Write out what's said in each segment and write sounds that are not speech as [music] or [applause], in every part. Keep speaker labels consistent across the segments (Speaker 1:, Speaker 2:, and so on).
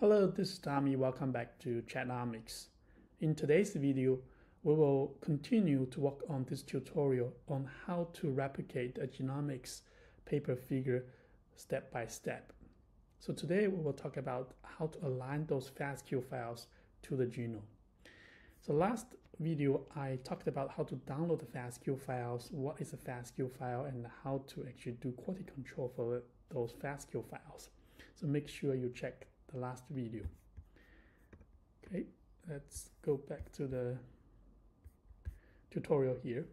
Speaker 1: Hello, this is Tommy. Welcome back to Chatomics. In today's video, we will continue to work on this tutorial on how to replicate a genomics paper figure step by step. So today we will talk about how to align those FASTQ files to the genome. So last video, I talked about how to download the FASTQ files, what is a FASTQ file, and how to actually do quality control for those FASTQ files. So make sure you check the last video. Okay, let's go back to the tutorial here.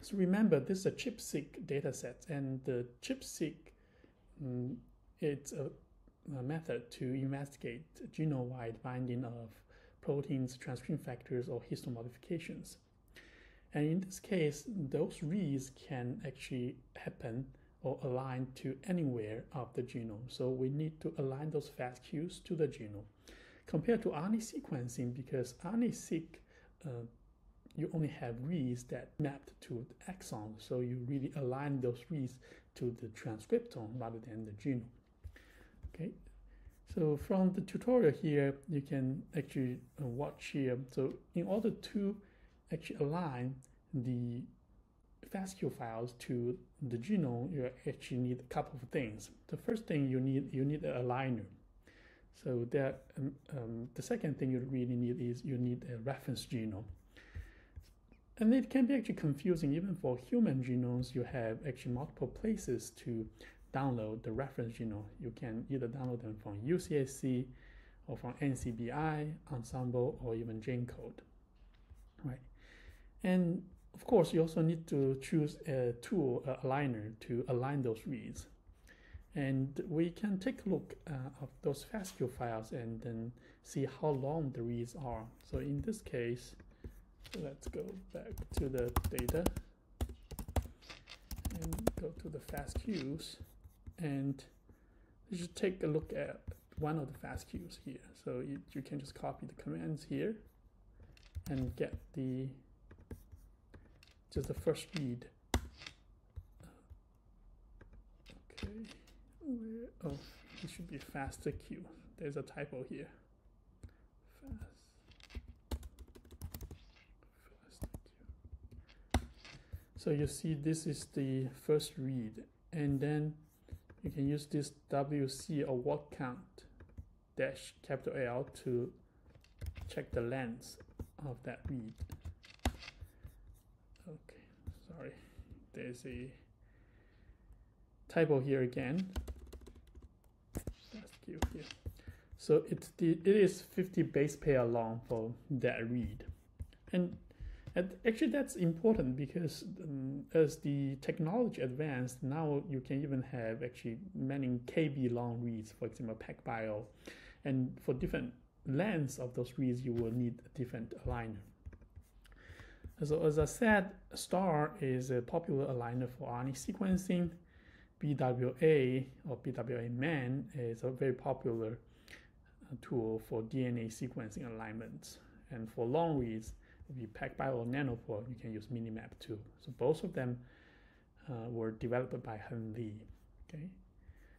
Speaker 1: So remember, this is a ChIP-seq dataset, and the ChIP-seq um, it's a, a, method to investigate genome-wide binding of proteins, transcription factors, or histone modifications. And in this case, those reads can actually happen or aligned to anywhere of the genome. So we need to align those FASTQs to the genome. Compared to RNA sequencing, because RNA-seq, uh, you only have reads that mapped to the exon, so you really align those reads to the transcriptome rather than the genome. Okay, so from the tutorial here, you can actually uh, watch here. So in order to actually align the FASTQ files to the genome, you actually need a couple of things. The first thing you need, you need a aligner. So that um, um, the second thing you really need is you need a reference genome. And it can be actually confusing even for human genomes. You have actually multiple places to download the reference genome. You can either download them from UCSC or from NCBI, Ensembl, or even GENCODE, right? And of course, you also need to choose a tool, a aligner, to align those reads. And we can take a look uh, of those FASTQ files and then see how long the reads are. So in this case, let's go back to the data and go to the FASTQs and you should take a look at one of the FASTQs here. So you, you can just copy the commands here and get the just the first read. Okay, where, oh, it should be FASTQ. There's a typo here. Fast. So you see this is the first read and then you can use this WC or word count dash capital L to check the length of that read. Okay, sorry, there's a typo here again. That's here. So it's the it is 50 base pair long for that read, and and actually, that's important because um, as the technology advanced, now you can even have actually many KB long reads, for example, PacBio. And for different lengths of those reads, you will need a different aligner. So as I said, STAR is a popular aligner for RNA sequencing. BWA or BWA-MEM is a very popular uh, tool for DNA sequencing alignments. And for long reads, if you PacBio or Nanopore, you can use Minimap too. So both of them uh, were developed by Heng Li. Okay,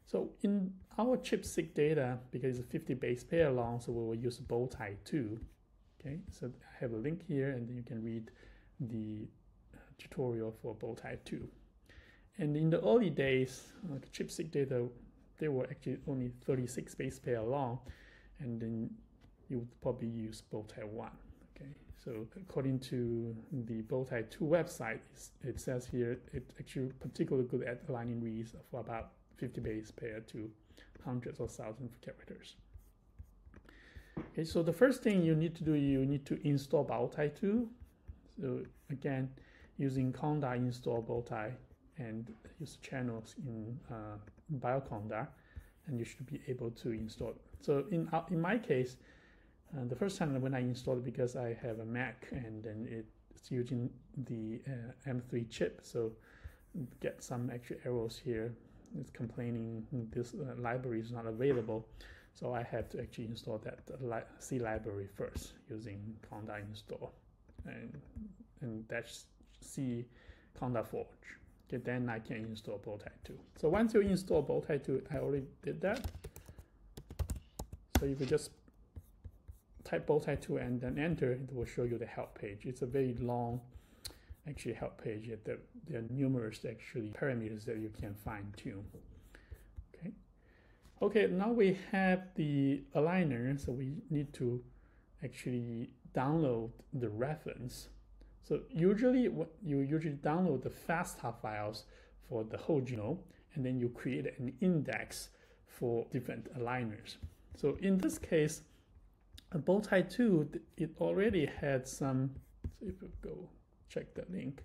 Speaker 1: so in our ChIP-seq data, because it's 50 base pair long, so we will use Bowtie 2. Okay, so I have a link here, and you can read the uh, tutorial for Bowtie 2. And in the early days, uh, ChIP-seq data, they were actually only 36 base pair long, and then you would probably use Bowtie 1. Okay, so according to the Bowtie 2 website, it says here it's actually particularly good at aligning reads for about 50 base pair to hundreds or thousands of characters. Okay, so the first thing you need to do, you need to install Bowtie 2. So again, using conda install Bowtie and use channels in uh, bioconda, and you should be able to install. So in, uh, in my case, uh, the first time when I installed because I have a Mac and then it's using the uh, M3 chip, so get some extra errors here. It's complaining this uh, library is not available, so I have to actually install that C library first using conda install and and dash C conda forge. Okay, then I can install Bowtie 2. So once you install Bowtie 2, I already did that. So you just type bowtie 2 and then enter, it will show you the help page. It's a very long actually help page. There, there are numerous actually parameters that you can fine tune. Okay. Now we have the aligner, so we need to actually download the reference. So usually you usually download the FASTA files for the whole genome, and then you create an index for different aligners. So in this case, a bowtie 2, it already had some, so if you go check the link,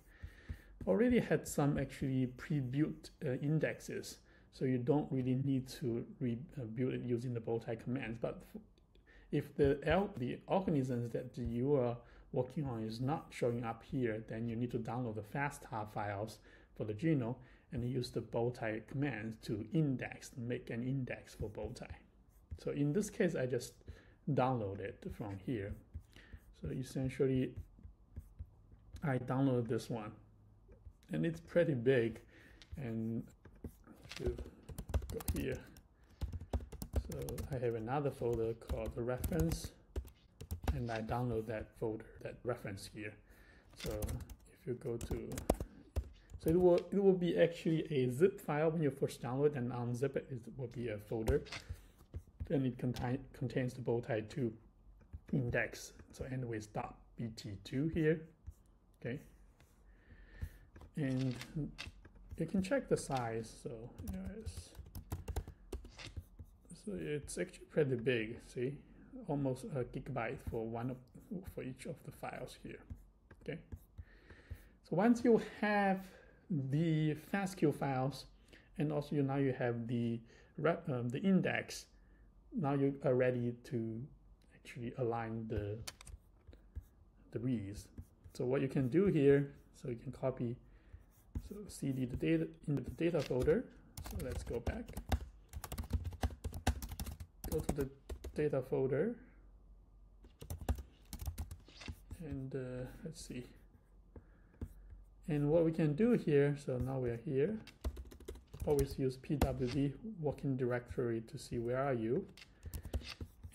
Speaker 1: already had some actually pre-built uh, indexes. So you don't really need to rebuild uh, it using the bowtie commands. But if the, L, the organisms that you are working on is not showing up here, then you need to download the FASTA files for the genome and use the bowtie commands to index, make an index for bowtie. So in this case, I just download it from here. So essentially, I download this one, and it's pretty big. And go here, so I have another folder called the reference, and I download that folder, that reference here. So if you go to so it will it will be actually a zip file when you first download and unzip it, it will be a folder. Then it contain, contains the bowtie 2 index. So end with .bt2 here. Okay. And you can check the size. So. So it's actually pretty big. See, almost a gigabyte for one of for each of the files here. Okay. So once you have the FASTQ files, and also you, now you have the um, the index. Now you are ready to actually align the the reads. So what you can do here, so you can copy, so cd the data into the data folder. So let's go back. Go to the data folder, and uh, let's see. And what we can do here, so now we are here, always use pwd working directory to see where are you.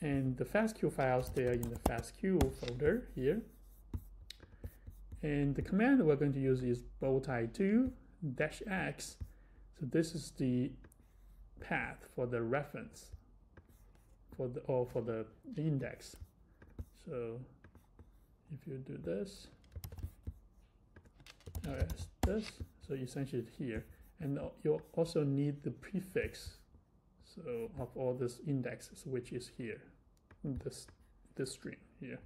Speaker 1: And the FASTQ files, they are in the FASTQ folder here. And the command we're going to use is bowtie2 dash x. So this is the path for the reference for the or for the, index. So if you do this, as this. So essentially here. And you also need the prefix so of all these indexes, which is here, this, this string here.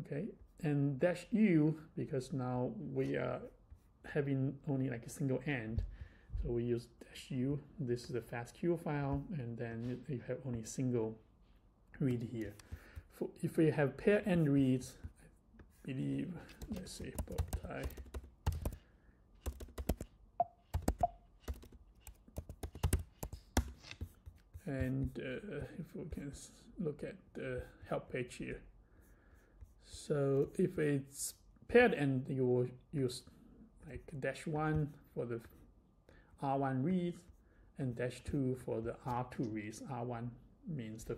Speaker 1: Okay, and dash u, because now we are having only like a single end, so we use dash u. This is a FASTQ file, and then you have only single read here. For, if we have pair end reads, believe, let's see, bow tie. And uh, if we can look at the help page here. So if it's paired and you will use like dash one for the R1 reads and dash two for the R2 reads. R1 means the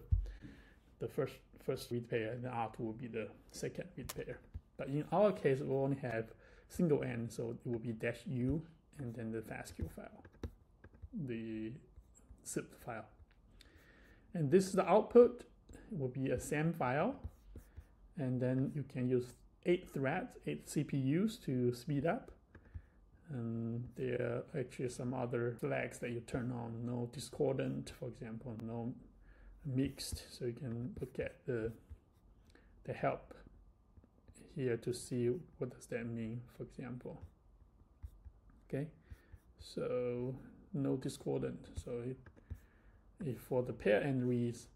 Speaker 1: the first first read pair and the R2 will be the second read pair. But in our case, we only have single end, so it will be dash u and then the FASTQ file, the zip file. And this is the output. It will be a SAM file. And then you can use eight threads, eight CPUs to speed up. And there are actually some other flags that you turn on, no discordant, for example, no mixed. So you can look at the, the help here to see what does that mean, for example. Okay, so no discordant. So it, if for the pair end reads,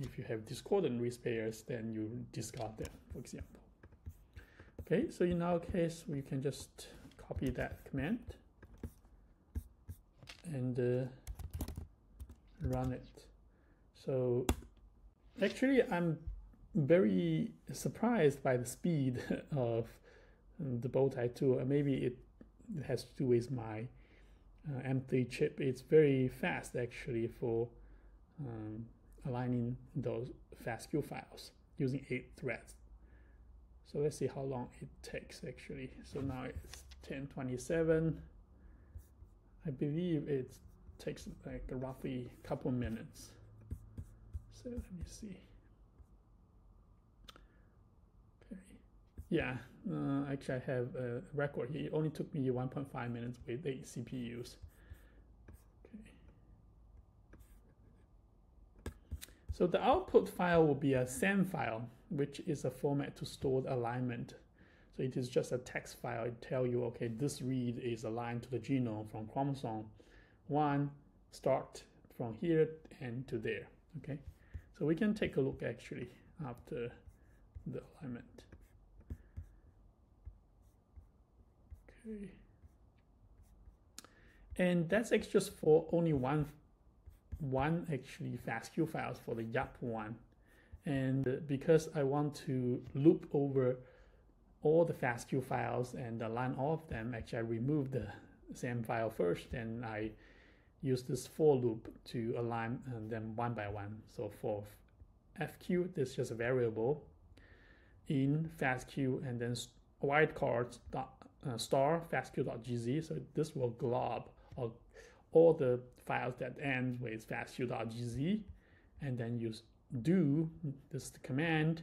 Speaker 1: if you have discordant reads pairs, then you discard them, for example. Okay, so in our case, we can just copy that command and uh, run it. So actually, I'm very surprised by the speed [laughs] of the bowtie 2. Maybe it, it has to do with my uh, M3 chip. It's very fast actually for um, aligning those FASTQ files using eight threads. So let's see how long it takes actually. So now it's 1027. I believe it takes like roughly a couple minutes. So let me see. Okay. Yeah, uh, actually I have a record here. It only took me 1.5 minutes with eight CPUs. So the output file will be a SAM file which is a format to store the alignment. So it is just a text file. It tell you, okay, this read is aligned to the genome from chromosome one, start from here and to there, okay? So we can take a look actually after the alignment. Okay. And that's actually just for only one, one actually FASTQ files for the YAP one and because I want to loop over all the FASTQ files and align all of them, actually I remove the SAM file first and I use this for loop to align uh, them one by one. So for FQ, this is just a variable in FASTQ and then wildcard uh, star fastq.gz. So this will glob all, all the files that end with fastq.gz and then use do this command,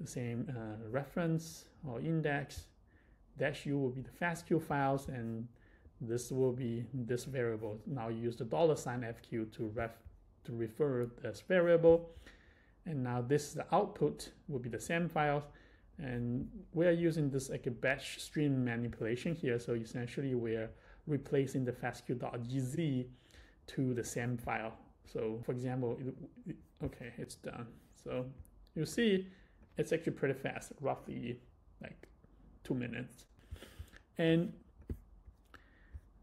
Speaker 1: the same uh, reference or index, dash u will be the FASTQ files, and this will be this variable. Now you use the dollar sign FQ to ref to refer this variable. And now this the output will be the SAM files. And we're using this like a bash string manipulation here. So essentially we're replacing the fastq.gz to the SAM file so for example, it, okay, it's done. So you see, it's actually pretty fast, roughly like two minutes. And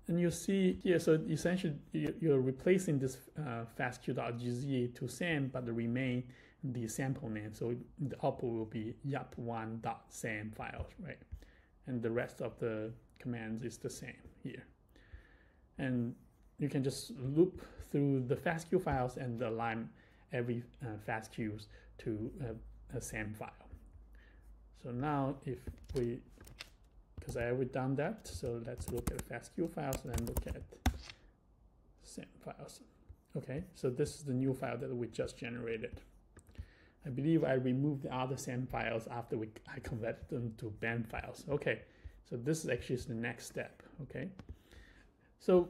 Speaker 1: and you see here, so essentially you're replacing this uh, fastq.gz to SAM, but remain the sample name. So the output will be yap1.sam files, right? And the rest of the commands is the same here. And you can just loop through the FASTQ files and align every uh, FASTQs to a, a SAM file. So now if we, because I already done that, so let's look at FASTQ files and then look at SAM files. Okay, so this is the new file that we just generated. I believe I removed the other SAM files after we, I converted them to BAM files. Okay, so this is actually the next step, okay? So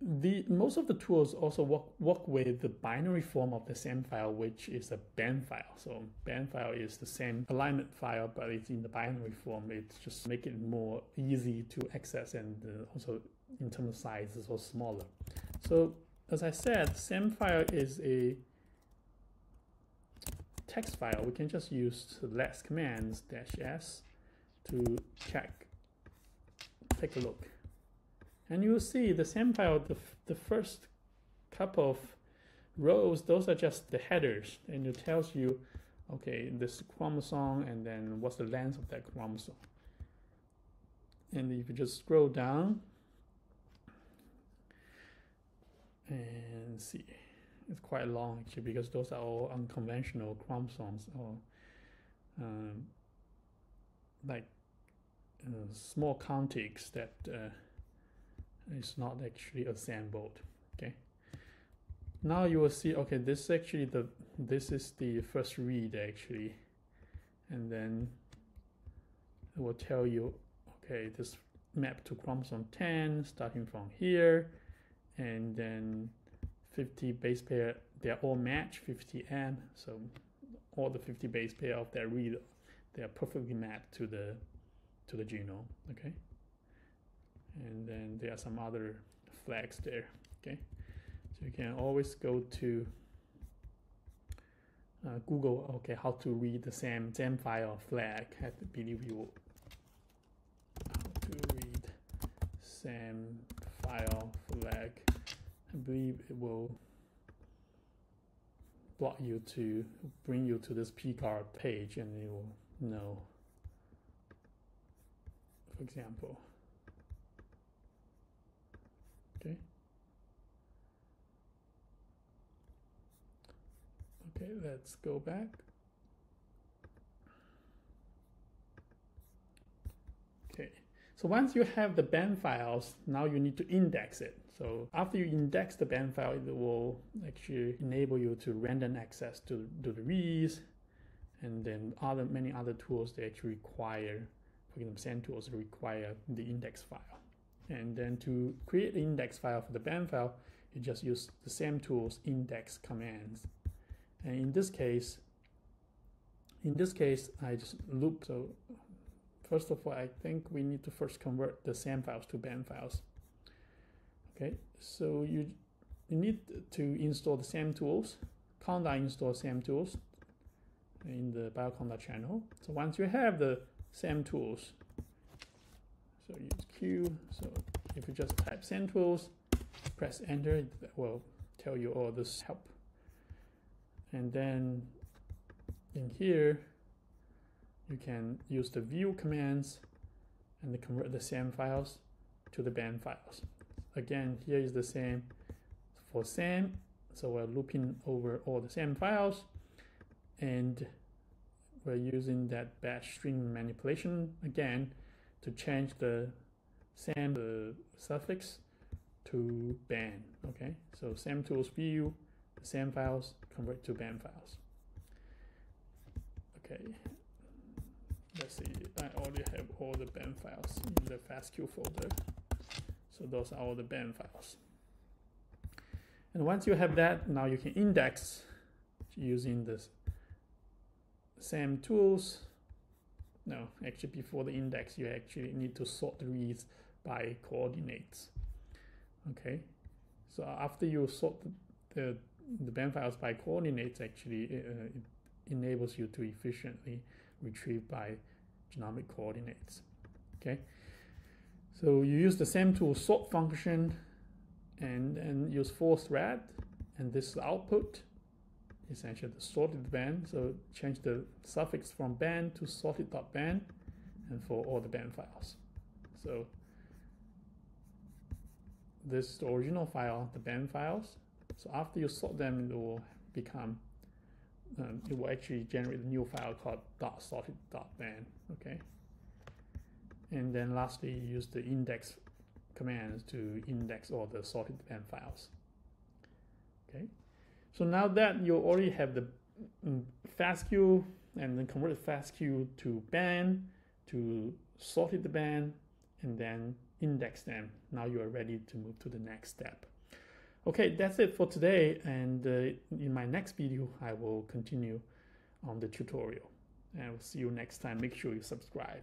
Speaker 1: the most of the tools also work, work with the binary form of the SAM file, which is a BAM file. So BAM file is the same alignment file, but it's in the binary form. It just make it more easy to access and uh, also in terms of size, it's also smaller. So as I said, SAM file is a text file. We can just use less commands dash s to check, take a look. And you will see the SAM file, the, the first couple of rows, those are just the headers. And it tells you, okay, this chromosome and then what's the length of that chromosome. And if you just scroll down and see, it's quite long actually because those are all unconventional chromosomes or um, like small contigs that uh, it's not actually assembled okay? Now you will see okay this actually the this is the first read actually. And then it will tell you okay this map to chromosome 10 starting from here and then 50 base pair they're all match 50m so all the 50 base pair of that read they are perfectly mapped to the to the genome okay? And then there are some other flags there okay? So you can always go to uh, Google okay how to read the SAM SAM file flag I believe you will how to read SAM file flag I believe it will block you to bring you to this Picard page and you will know for example okay Okay, let's go back. Okay, so once you have the BAM files, now you need to index it. So after you index the BAM file, it will actually enable you to random access to, to the reads, and then other many other tools that actually require, for example, SAM tools require the index file. And then to create the index file for the BAM file, you just use the SAM tools index commands. And in this case, in this case, I just loop. So first of all, I think we need to first convert the SAM files to BAM files. Okay, so you, you need to install the SAM tools, conda install SAM tools in the bioconda channel. So once you have the SAM tools, so use Q. So if you just type SAM tools, press enter, it will tell you all this help. And then in here, you can use the view commands and convert the SAM files to the BAM files. Again, here is the same for SAM. So we're looping over all the SAM files and we're using that bash string manipulation again to change the SAM suffix to BAM. Okay, so SAM tools view the SAM files convert to BAM files. Okay, let's see. I already have all the BAM files in the FASTQ folder. So those are all the BAM files. And once you have that, now you can index using the SAM tools. No, actually before the index, you actually need to sort reads by coordinates. Okay, so after you sort the, the, the BAM files by coordinates, actually uh, it enables you to efficiently retrieve by genomic coordinates. Okay. So you use the SAM tool sort function and, and use for thread and this output essentially the sorted BAM. So change the suffix from BAM to sorted.bam and for all the BAM files. So this is the original file, the BAM files. So after you sort them, it will become, um, it will actually generate a new file called sorted.bam, okay? And then lastly, use the index commands to index all the sorted BAM files. Okay, so now that you already have the mm, FASTQ and then convert FASTQ to BAM, to sorted the BAM, and then index them. Now you are ready to move to the next step. Okay, that's it for today. And uh, in my next video, I will continue on the tutorial. And I will see you next time. Make sure you subscribe.